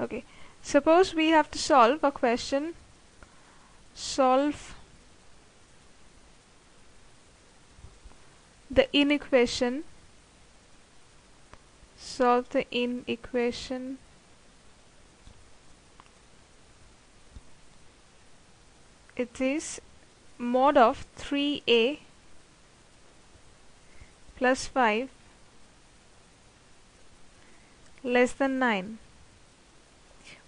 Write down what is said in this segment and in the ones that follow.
okay. Suppose we have to solve a question. Solve the inequation solve the inequation it is mod of 3a plus 5 less than 9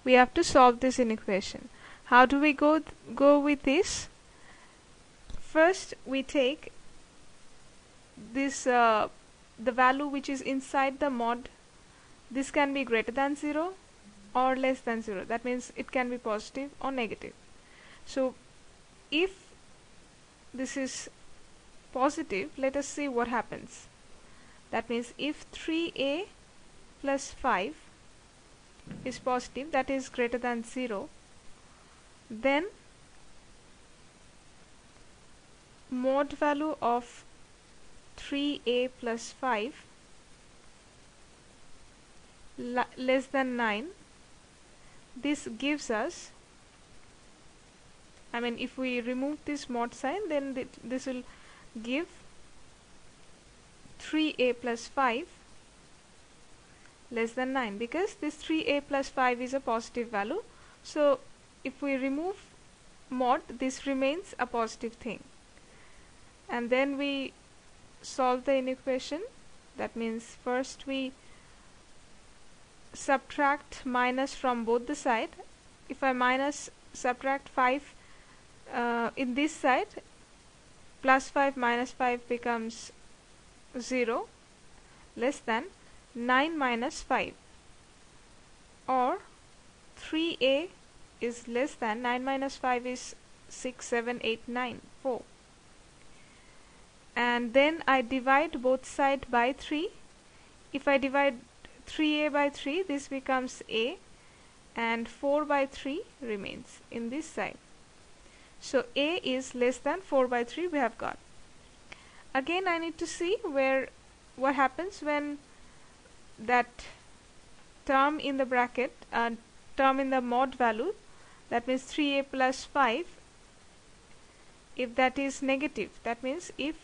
we have to solve this inequation how do we go go with this? First we take this uh, the value which is inside the mod. This can be greater than 0 or less than 0 that means it can be positive or negative. So if this is positive let us see what happens. That means if 3a plus 5 is positive that is greater than 0 then mod value of 3a plus 5 less than 9 this gives us I mean if we remove this mod sign then th this will give 3a plus 5 less than 9 because this 3a plus 5 is a positive value. So if we remove mod this remains a positive thing. And then we solve the inequation. That means first we subtract minus from both the side. If I minus subtract 5 uh, in this side plus 5 minus 5 becomes 0 less than 9 minus 5 or 3a is less than 9 minus 5 is 6 7 8 9 4 and then I divide both side by 3 if I divide 3a by 3 this becomes a. And 4 by 3 remains in this side. So a is less than 4 by 3 we have got. Again I need to see where what happens when that term in the bracket uh, term in the mod value that means 3a plus 5 if that is negative that means if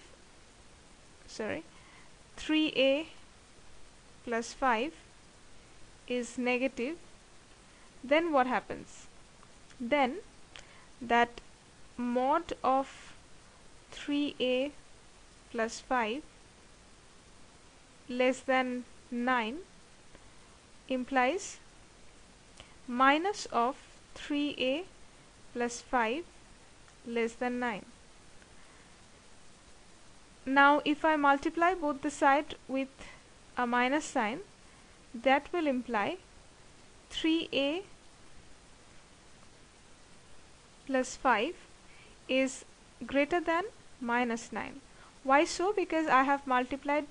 sorry 3a plus 5 is negative then what happens? Then that mod of 3a plus 5 less than 9 implies minus of 3a plus 5 less than 9 now if I multiply both the side with a minus sign that will imply 3a plus 5 is greater than minus 9 why so? Because I have multiplied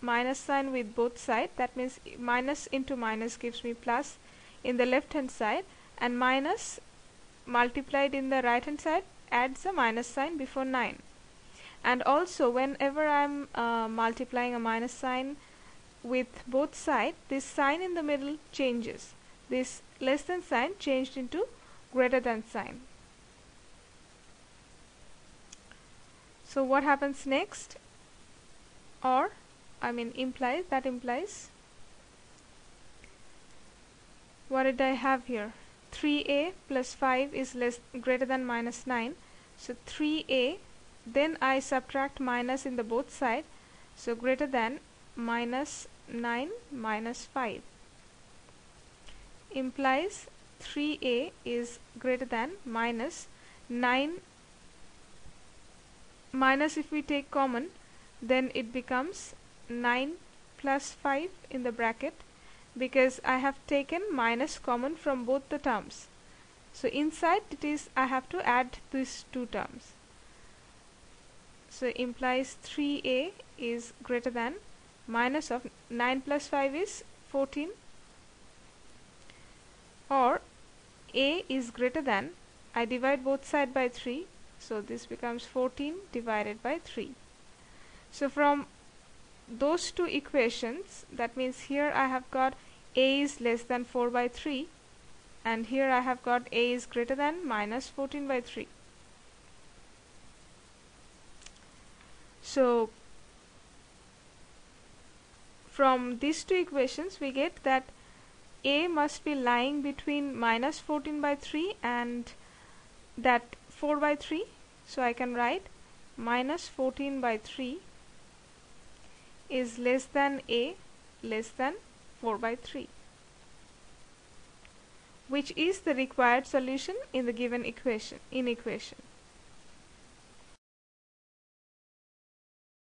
minus sign with both side. That means minus into minus gives me plus in the left hand side and minus multiplied in the right hand side adds a minus sign before 9 and also whenever I'm uh, multiplying a minus sign with both side this sign in the middle changes. This less than sign changed into greater than sign. So what happens next? Or I mean implies that implies. What did I have here? 3a plus 5 is less greater than minus 9 so 3a then I subtract minus in the both side. So greater than minus 9 minus 5 implies 3a is greater than minus 9 minus if we take common then it becomes 9 plus 5 in the bracket because I have taken minus common from both the terms. So inside it is I have to add these two terms. So implies 3a is greater than minus of 9 plus 5 is 14 or a is greater than I divide both side by 3 so this becomes 14 divided by 3 so from those two equations that means here I have got a is less than 4 by 3 and here I have got a is greater than minus 14 by 3 so from these two equations we get that a must be lying between minus 14 by 3 and that 4 by 3 so I can write minus 14 by 3 is less than a less than 4 by 3 which is the required solution in the given equation in equation